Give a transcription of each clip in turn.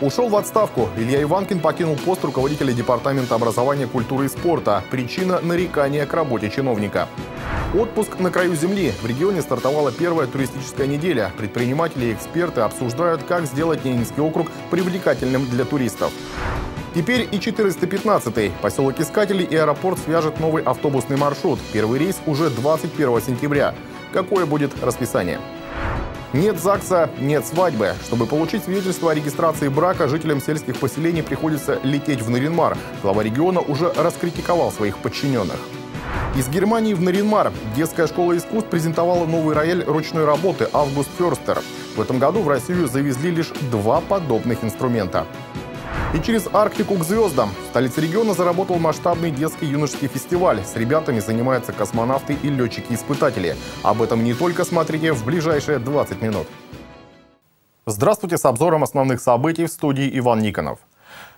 Ушел в отставку. Илья Иванкин покинул пост руководителя Департамента образования, культуры и спорта. Причина – нарекания к работе чиновника. Отпуск на краю земли. В регионе стартовала первая туристическая неделя. Предприниматели и эксперты обсуждают, как сделать Ненецкий округ привлекательным для туристов. Теперь и 415-й. Поселок Искателей и аэропорт свяжет новый автобусный маршрут. Первый рейс уже 21 сентября. Какое будет расписание? Нет ЗАГСа, нет свадьбы. Чтобы получить свидетельство о регистрации брака, жителям сельских поселений приходится лететь в Наринмар. Глава региона уже раскритиковал своих подчиненных. Из Германии в Наринмар детская школа искусств презентовала новый рояль ручной работы «Август Ферстер». В этом году в Россию завезли лишь два подобных инструмента. И через Арктику к звездам. В столице региона заработал масштабный детский юношеский фестиваль. С ребятами занимаются космонавты и летчики-испытатели. Об этом не только смотрите в ближайшие 20 минут. Здравствуйте с обзором основных событий в студии Иван Никонов.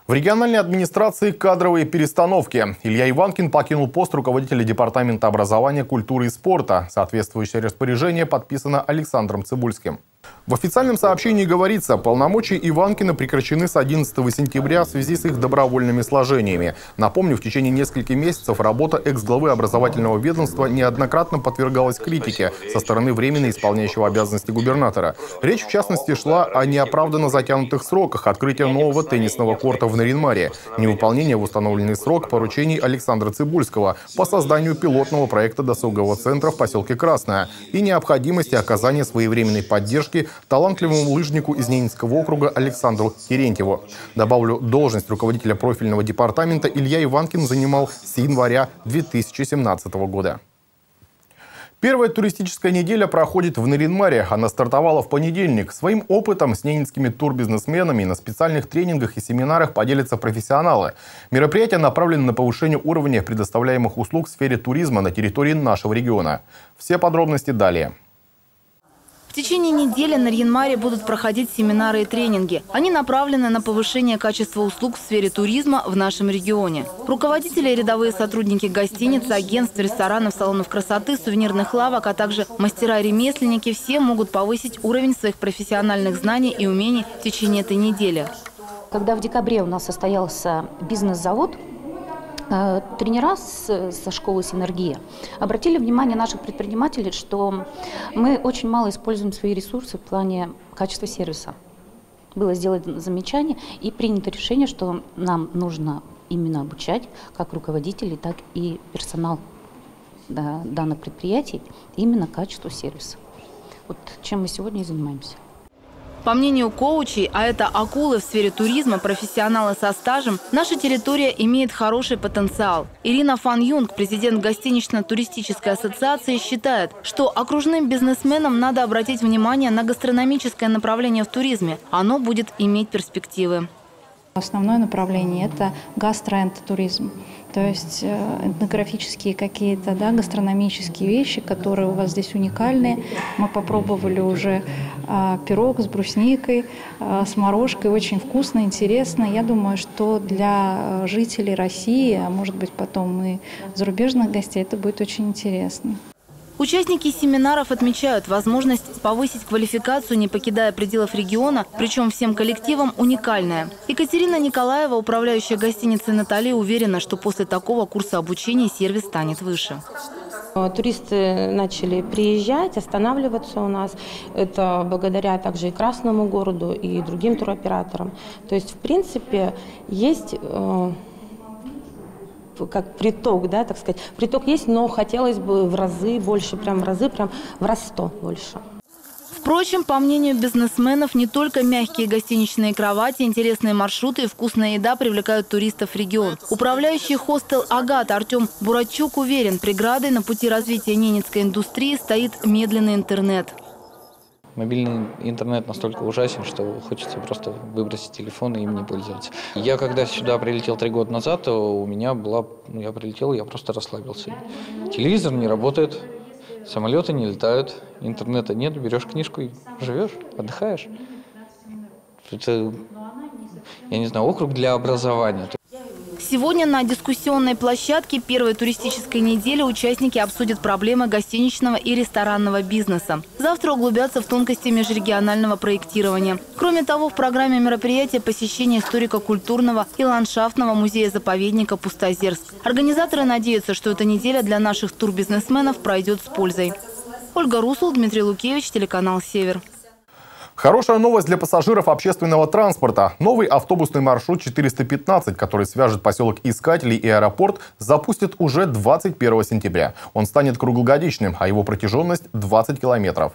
В региональной администрации кадровые перестановки. Илья Иванкин покинул пост руководителя Департамента образования, культуры и спорта. Соответствующее распоряжение подписано Александром Цибульским. В официальном сообщении говорится, полномочия Иванкина прекращены с 11 сентября в связи с их добровольными сложениями. Напомню, в течение нескольких месяцев работа экс-главы образовательного ведомства неоднократно подвергалась критике со стороны временно исполняющего обязанности губернатора. Речь, в частности, шла о неоправданно затянутых сроках открытия нового теннисного корта в Наринмаре, невыполнение в установленный срок поручений Александра Цибульского по созданию пилотного проекта досугового центра в поселке Красное и необходимости оказания своевременной поддержки поддержки талантливому лыжнику из Ненецкого округа Александру Терентьеву. Добавлю, должность руководителя профильного департамента Илья Иванкин занимал с января 2017 года. Первая туристическая неделя проходит в Наринмаре. Она стартовала в понедельник. Своим опытом с ненецкими турбизнесменами на специальных тренингах и семинарах поделятся профессионалы. Мероприятие направлено на повышение уровня предоставляемых услуг в сфере туризма на территории нашего региона. Все подробности далее. В течение недели на Рьянмаре будут проходить семинары и тренинги. Они направлены на повышение качества услуг в сфере туризма в нашем регионе. Руководители и рядовые сотрудники гостиниц, агентств, ресторанов, салонов красоты, сувенирных лавок, а также мастера и ремесленники все могут повысить уровень своих профессиональных знаний и умений в течение этой недели. Когда в декабре у нас состоялся бизнес-завод, тренера со школы «Синергия» обратили внимание наших предпринимателей, что мы очень мало используем свои ресурсы в плане качества сервиса. Было сделано замечание и принято решение, что нам нужно именно обучать как руководителей, так и персонал данных предприятий именно качеству сервиса. Вот чем мы сегодня и занимаемся. По мнению коучей, а это акулы в сфере туризма, профессионалы со стажем, наша территория имеет хороший потенциал. Ирина Фан Юнг, президент гостинично-туристической ассоциации, считает, что окружным бизнесменам надо обратить внимание на гастрономическое направление в туризме. Оно будет иметь перспективы. Основное направление – это гастроэнтотуризм. То есть э, этнографические какие-то, да, гастрономические вещи, которые у вас здесь уникальные. Мы попробовали уже пирог с брусникой, а, с морожкой. Очень вкусно, интересно. Я думаю, что для жителей России, а может быть потом и зарубежных гостей, это будет очень интересно. Участники семинаров отмечают возможность повысить квалификацию, не покидая пределов региона, причем всем коллективам уникальная. Екатерина Николаева, управляющая гостиницей «Натали», уверена, что после такого курса обучения сервис станет выше. Туристы начали приезжать, останавливаться у нас. Это благодаря также и Красному городу, и другим туроператорам. То есть, в принципе, есть э, как приток, да, так сказать. Приток есть, но хотелось бы в разы больше, прям в разы, прям в раз сто больше. Впрочем, по мнению бизнесменов, не только мягкие гостиничные кровати, интересные маршруты и вкусная еда привлекают туристов в регион. Управляющий хостел «Агат» Артем Бурачук уверен, преградой на пути развития ненецкой индустрии стоит медленный интернет. Мобильный интернет настолько ужасен, что хочется просто выбросить телефон и им не пользоваться. Я когда сюда прилетел три года назад, то у меня была... Ну, я прилетел, я просто расслабился. Телевизор не работает, самолеты не летают, интернета нет, берешь книжку и живешь, отдыхаешь. Это, я не знаю, округ для образования. Сегодня на дискуссионной площадке первой туристической недели участники обсудят проблемы гостиничного и ресторанного бизнеса. Завтра углубятся в тонкости межрегионального проектирования. Кроме того, в программе мероприятия посещение историко-культурного и ландшафтного музея-заповедника «Пустозерск». Организаторы надеются, что эта неделя для наших турбизнесменов пройдет с пользой. Ольга Русул, Дмитрий Лукевич, телеканал «Север». Хорошая новость для пассажиров общественного транспорта. Новый автобусный маршрут 415, который свяжет поселок Искателей и аэропорт, запустит уже 21 сентября. Он станет круглогодичным, а его протяженность 20 километров.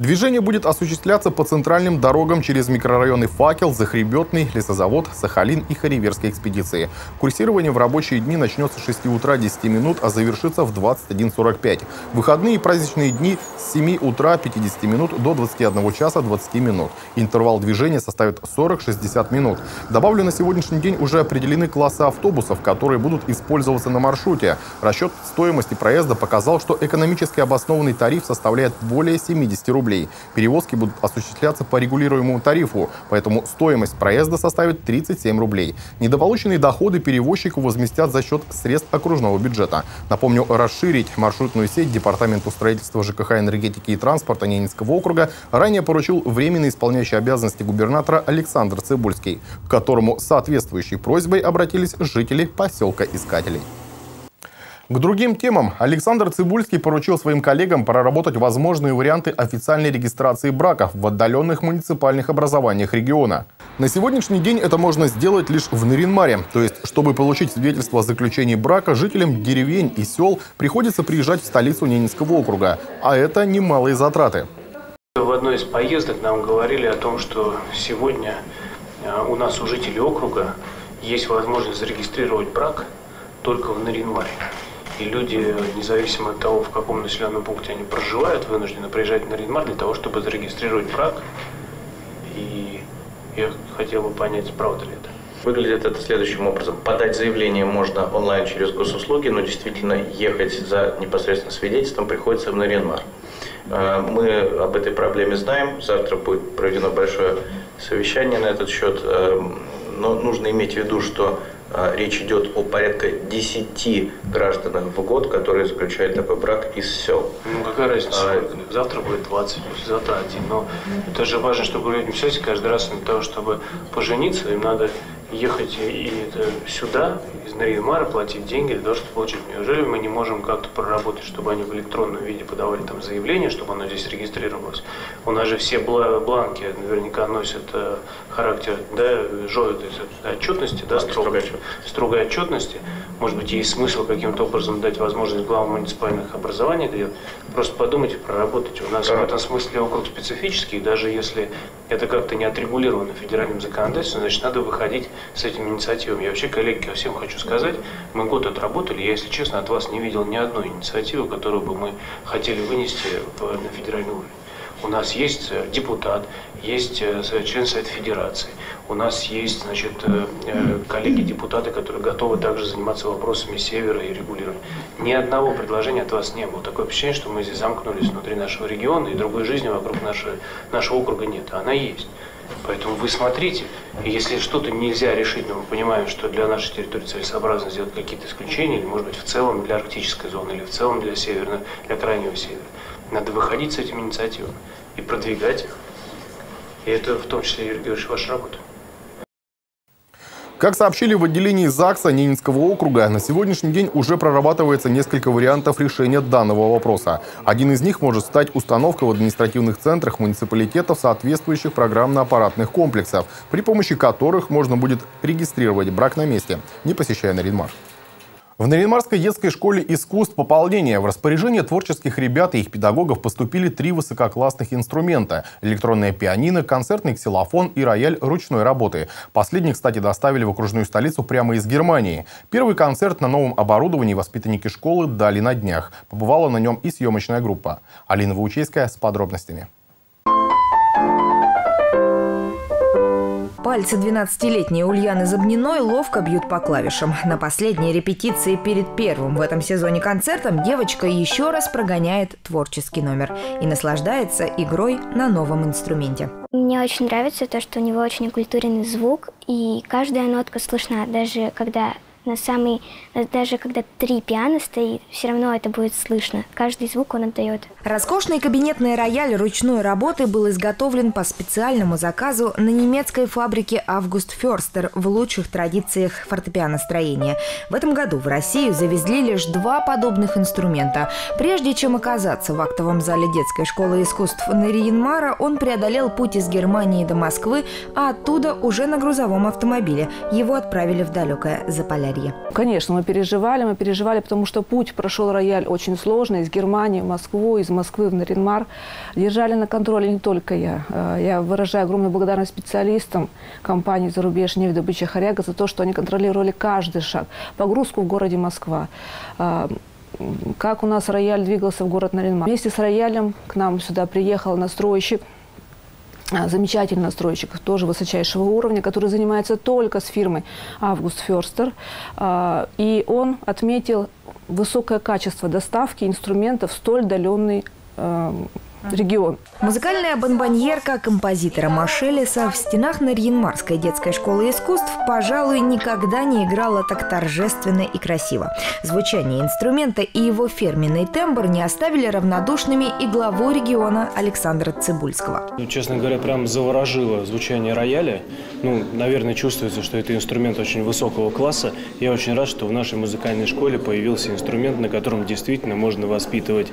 Движение будет осуществляться по центральным дорогам через микрорайоны Факел, Захребетный, Лесозавод, Сахалин и Хариверской экспедиции. Курсирование в рабочие дни начнется с 6 утра 10 минут, а завершится в 21.45. Выходные и праздничные дни с 7 утра 50 минут до 21 часа 20 минут. Интервал движения составит 40-60 минут. Добавлю, на сегодняшний день уже определены классы автобусов, которые будут использоваться на маршруте. Расчет стоимости проезда показал, что экономически обоснованный тариф составляет более 70 рублей рублей. Перевозки будут осуществляться по регулируемому тарифу, поэтому стоимость проезда составит 37 рублей. Недополученные доходы перевозчику возместят за счет средств окружного бюджета. Напомню, расширить маршрутную сеть Департаменту строительства ЖКХ, энергетики и транспорта Ненецкого округа ранее поручил временно исполняющий обязанности губернатора Александр Цибульский, к которому соответствующей просьбой обратились жители поселка Искателей. К другим темам Александр Цибульский поручил своим коллегам проработать возможные варианты официальной регистрации браков в отдаленных муниципальных образованиях региона. На сегодняшний день это можно сделать лишь в Наринмаре. То есть, чтобы получить свидетельство о заключении брака, жителям деревень и сел приходится приезжать в столицу Ненецкого округа. А это немалые затраты. В одной из поездок нам говорили о том, что сегодня э, у нас у жителей округа есть возможность зарегистрировать брак только в Наринмаре. И люди, независимо от того, в каком населенном пункте они проживают, вынуждены приезжать на Ридмар для того, чтобы зарегистрировать брак. И я хотел бы понять, правда ли это. Выглядит это следующим образом. Подать заявление можно онлайн через госуслуги, но действительно ехать за непосредственно свидетельством приходится в Наринмар. Э, мы об этой проблеме знаем. Завтра будет проведено большое совещание на этот счет. Э, но нужно иметь в виду, что речь идет о порядка 10 гражданах в год, которые заключают такой брак из сел. Ну какая разница? А, завтра будет 20, завтра один. Но это же важно, чтобы люди все каждый раз для того, чтобы пожениться, им надо ехать и это сюда, из Нарьямара, платить деньги для того, чтобы получить. Неужели мы не можем как-то проработать, чтобы они в электронном виде подавали там заявление, чтобы оно здесь регистрировалось? У нас же все бланки наверняка носят э, характер да, жо, отчетности, да, строгой, строгой отчетности. Может быть, есть смысл каким-то образом дать возможность главам муниципальных образований это делать. Просто подумайте, проработайте. У нас да. в этом смысле округ специфический, даже если это как-то не отрегулировано федеральным законодательством, значит, надо выходить с этими инициативами. Я вообще, коллеги, ко всем хочу сказать, мы год отработали, я, если честно, от вас не видел ни одной инициативы, которую бы мы хотели вынести на федеральный уровень. У нас есть э, депутат, есть э, член Совета Федерации, у нас есть значит, э, коллеги-депутаты, которые готовы также заниматься вопросами севера и регулирования. Ни одного предложения от вас не было. Такое впечатление, что мы здесь замкнулись внутри нашего региона, и другой жизни вокруг нашего, нашего округа нет. Она есть. Поэтому вы смотрите, и если что-то нельзя решить, но мы понимаем, что для нашей территории целесообразно сделать какие-то исключения, или, может быть, в целом для арктической зоны, или в целом для северного, для крайнего севера, надо выходить с этими инициативами и продвигать их. И это в том числе, Юрий Георгиевич, ваша работа. Как сообщили в отделении ЗАГСа Ненецкого округа, на сегодняшний день уже прорабатывается несколько вариантов решения данного вопроса. Один из них может стать установка в административных центрах муниципалитетов соответствующих программно-аппаратных комплексов, при помощи которых можно будет регистрировать брак на месте, не посещая Наринмар. В Наринмарской детской школе искусств пополнения в распоряжение творческих ребят и их педагогов поступили три высококлассных инструмента – электронное пианино, концертный ксилофон и рояль ручной работы. Последний, кстати, доставили в окружную столицу прямо из Германии. Первый концерт на новом оборудовании воспитанники школы дали на днях. Побывала на нем и съемочная группа. Алина Ваучейская с подробностями. Пальцы 12-летней Ульяны Забниной ловко бьют по клавишам. На последней репетиции перед первым в этом сезоне концертом девочка еще раз прогоняет творческий номер и наслаждается игрой на новом инструменте. Мне очень нравится то, что у него очень культурный звук, и каждая нотка слышна, даже когда на самый, даже когда три пиано стоит, все равно это будет слышно. Каждый звук он отдает. Роскошный кабинетный рояль ручной работы был изготовлен по специальному заказу на немецкой фабрике «Август Ферстер» в лучших традициях фортепианостроения. В этом году в Россию завезли лишь два подобных инструмента. Прежде чем оказаться в актовом зале детской школы искусств Нариенмара, он преодолел путь из Германии до Москвы, а оттуда уже на грузовом автомобиле. Его отправили в далекое Заполярье. Конечно, мы переживали, мы переживали, потому что путь прошел рояль очень сложный из Германии в Москву, из Москвы в Наринмар. Держали на контроле не только я. Э, я выражаю огромную благодарность специалистам компании «Зарубеж нефтедобыча Хоряга» за то, что они контролировали каждый шаг. Погрузку в городе Москва э, как у нас рояль двигался в город Наринмар. Вместе с роялем к нам сюда приехал настройщик а, замечательный настройщик, тоже высочайшего уровня, который занимается только с фирмой Август Ферстер. А, и он отметил высокое качество доставки инструментов в столь отдаленный регион. Музыкальная бомбоньерка композитора Машелеса в стенах Нарьинмарской детской школы искусств, пожалуй, никогда не играла так торжественно и красиво. Звучание инструмента и его фирменный тембр не оставили равнодушными и главу региона Александра Цибульского. Ну, честно говоря, прям заворожило звучание рояля. Ну, наверное, чувствуется, что это инструмент очень высокого класса. Я очень рад, что в нашей музыкальной школе появился инструмент, на котором действительно можно воспитывать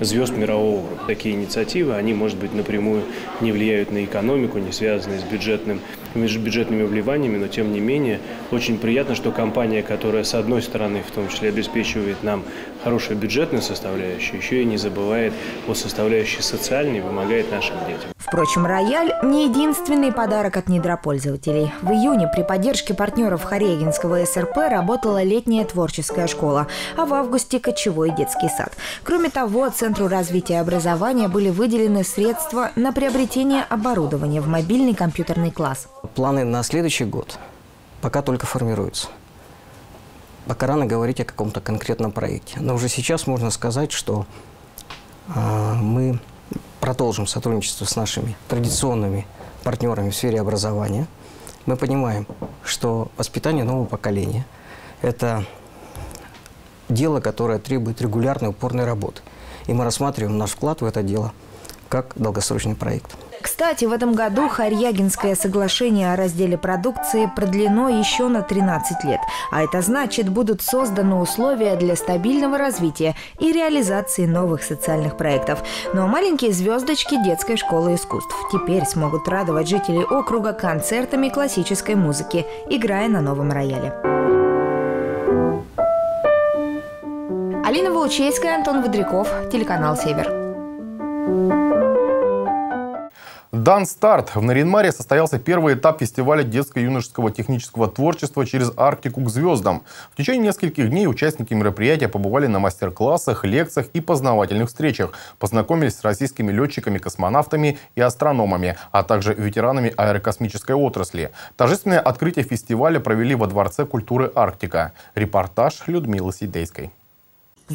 звезд мирового уровня. Такие инициативы, они, может быть, напрямую не влияют на экономику, не связаны с бюджетным, межбюджетными вливаниями, но тем не менее очень приятно, что компания, которая с одной стороны в том числе обеспечивает нам хорошую бюджетную составляющую, еще и не забывает о составляющей социальной и помогает нашим детям. Впрочем, рояль не единственный подарок от недропользователей. В июне при поддержке партнеров Харегинского СРП работала летняя творческая школа, а в августе – кочевой детский сад. Кроме того, Центру развития образования были выделены средства на приобретение оборудования в мобильный компьютерный класс. Планы на следующий год пока только формируются. Пока рано говорить о каком-то конкретном проекте. Но уже сейчас можно сказать, что э, мы продолжим сотрудничество с нашими традиционными партнерами в сфере образования. Мы понимаем, что воспитание нового поколения – это дело, которое требует регулярной упорной работы. И мы рассматриваем наш вклад в это дело как долгосрочный проект. Кстати, в этом году Харьягинское соглашение о разделе продукции продлено еще на 13 лет. А это значит, будут созданы условия для стабильного развития и реализации новых социальных проектов. Ну а маленькие звездочки детской школы искусств теперь смогут радовать жителей округа концертами классической музыки, играя на новом рояле. Алина Волчейская, Антон Водряков, телеканал «Север». Дан старт. В Наринмаре состоялся первый этап фестиваля детско-юношеского технического творчества «Через Арктику к звездам». В течение нескольких дней участники мероприятия побывали на мастер-классах, лекциях и познавательных встречах. Познакомились с российскими летчиками, космонавтами и астрономами, а также ветеранами аэрокосмической отрасли. Торжественное открытие фестиваля провели во Дворце культуры «Арктика». Репортаж Людмилы Сидейской.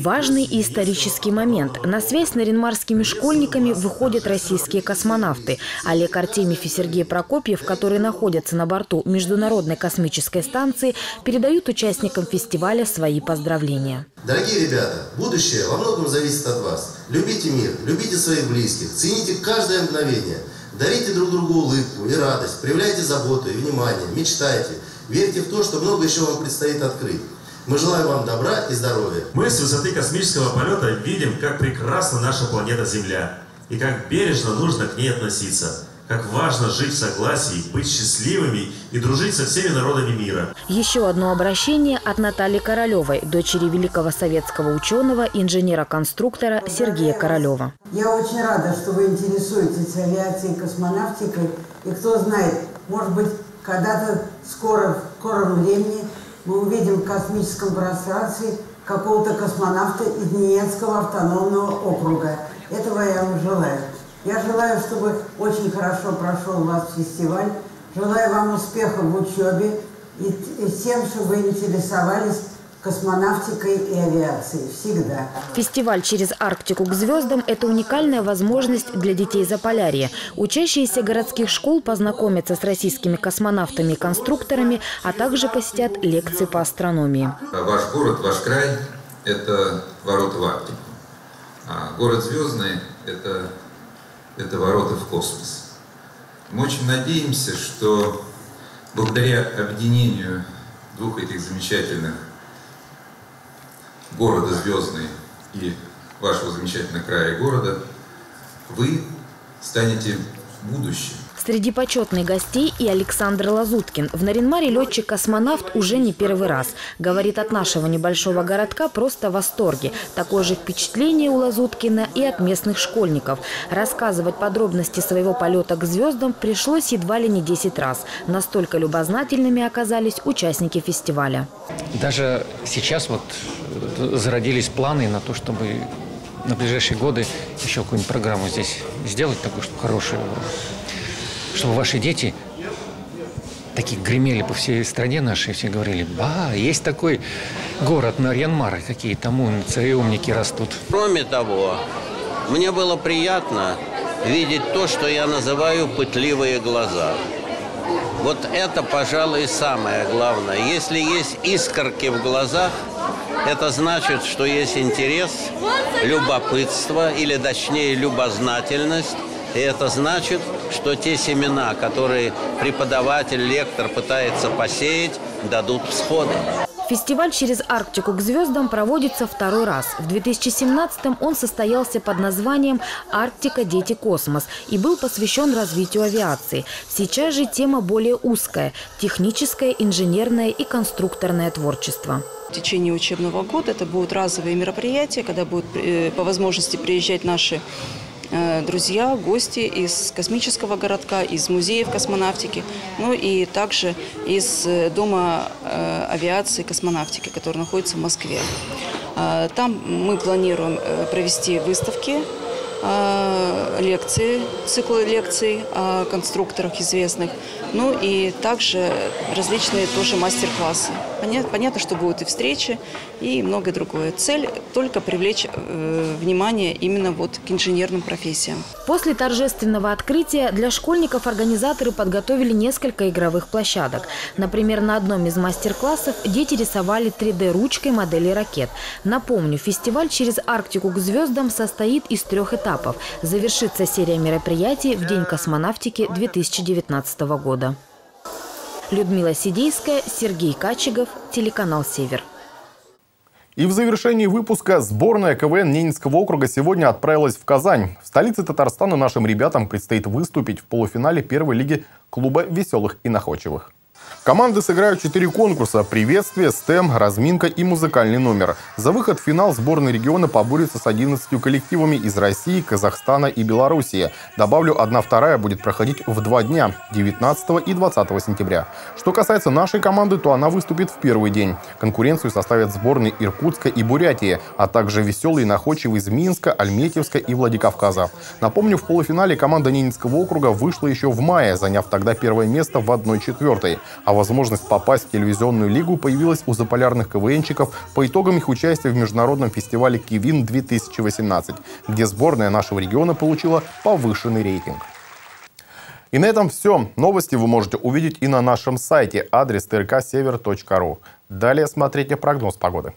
Важный и исторический момент. На связь с наринмарскими школьниками выходят российские космонавты. Олег Артемьев и Сергей Прокопьев, которые находятся на борту Международной космической станции, передают участникам фестиваля свои поздравления. Дорогие ребята, будущее во многом зависит от вас. Любите мир, любите своих близких, цените каждое мгновение. Дарите друг другу улыбку и радость, проявляйте заботу и внимание, мечтайте. Верьте в то, что много еще вам предстоит открыть. Мы желаем вам добра и здоровья. Мы с высоты космического полета видим, как прекрасна наша планета Земля и как бережно нужно к ней относиться как важно жить в согласии, быть счастливыми и дружить со всеми народами мира. Еще одно обращение от Натальи Королевой, дочери великого советского ученого, инженера-конструктора Сергея Королева. Я очень рада, что вы интересуетесь авиацией и космонавтикой. И кто знает, может быть, когда-то скоро, в скором времени мы увидим в космическом пространстве какого-то космонавта из Ненецкого автономного округа. Этого я вам желаю. Я желаю, чтобы очень хорошо прошел у вас фестиваль. Желаю вам успехов в учебе и, и тем, чтобы вы интересовались космонавтикой и авиацией. Всегда. Фестиваль «Через Арктику к звездам» – это уникальная возможность для детей Заполярья. Учащиеся городских школ познакомятся с российскими космонавтами и конструкторами, а также посетят лекции по астрономии. Ваш город, ваш край – это ворота в Арктику. А город Звездный – это, это ворота в космос. Мы очень надеемся, что благодаря объединению двух этих замечательных города Звездный и вашего замечательного края города, вы станете будущим. Среди почетных гостей и Александр Лазуткин. В Наринмаре летчик-космонавт уже не первый раз. Говорит, от нашего небольшого городка просто в восторге. Такое же впечатление у Лазуткина и от местных школьников. Рассказывать подробности своего полета к звездам пришлось едва ли не 10 раз. Настолько любознательными оказались участники фестиваля. Даже сейчас вот зародились планы на то, чтобы на ближайшие годы еще какую-нибудь программу здесь сделать, такую, чтобы хорошую чтобы ваши дети такие гремели по всей стране нашей, все говорили, ба, есть такой город Нарьянмар, какие там умницы и умники растут. Кроме того, мне было приятно видеть то, что я называю пытливые глаза. Вот это, пожалуй, самое главное. Если есть искорки в глазах, это значит, что есть интерес, любопытство или, точнее, любознательность. И это значит, что те семена, которые преподаватель, лектор пытается посеять, дадут всходы. Фестиваль «Через Арктику к звездам» проводится второй раз. В 2017-м он состоялся под названием «Арктика. Дети. Космос» и был посвящен развитию авиации. Сейчас же тема более узкая – техническое, инженерное и конструкторное творчество. В течение учебного года это будут разовые мероприятия, когда будут э, по возможности приезжать наши друзья, гости из космического городка, из музеев космонавтики, ну и также из э, Дома э, авиации и космонавтики, который находится в Москве. Там мы планируем провести выставки лекции, циклы лекций о конструкторах известных, ну и также различные тоже мастер-классы. Понятно, что будут и встречи, и многое другое. Цель только привлечь э, внимание именно вот к инженерным профессиям. После торжественного открытия для школьников организаторы подготовили несколько игровых площадок. Например, на одном из мастер-классов дети рисовали 3D-ручкой модели ракет. Напомню, фестиваль «Через Арктику к звездам» состоит из трех этапов. Завершится серия мероприятий в День космонавтики 2019 года. Людмила Сидейская, Сергей Качегов, телеканал «Север». И в завершении выпуска сборная КВН Ненецкого округа сегодня отправилась в Казань. В столице Татарстана нашим ребятам предстоит выступить в полуфинале первой лиги клуба «Веселых и находчивых». Команды сыграют четыре конкурса – приветствие, стем, разминка и музыкальный номер. За выход в финал сборная региона поборется с 11 коллективами из России, Казахстана и Белоруссии. Добавлю, одна вторая будет проходить в два дня – 19 и 20 сентября. Что касается нашей команды, то она выступит в первый день. Конкуренцию составят сборные Иркутска и Бурятии, а также веселые и находчивые из Минска, Альметьевска и Владикавказа. Напомню, в полуфинале команда Ненецкого округа вышла еще в мае, заняв тогда первое место в 1-4. А возможность попасть в телевизионную лигу появилась у заполярных КВНчиков по итогам их участия в международном фестивале «Кивин-2018», где сборная нашего региона получила повышенный рейтинг. И на этом все. Новости вы можете увидеть и на нашем сайте адрес trksевер.ру. Далее смотрите прогноз погоды.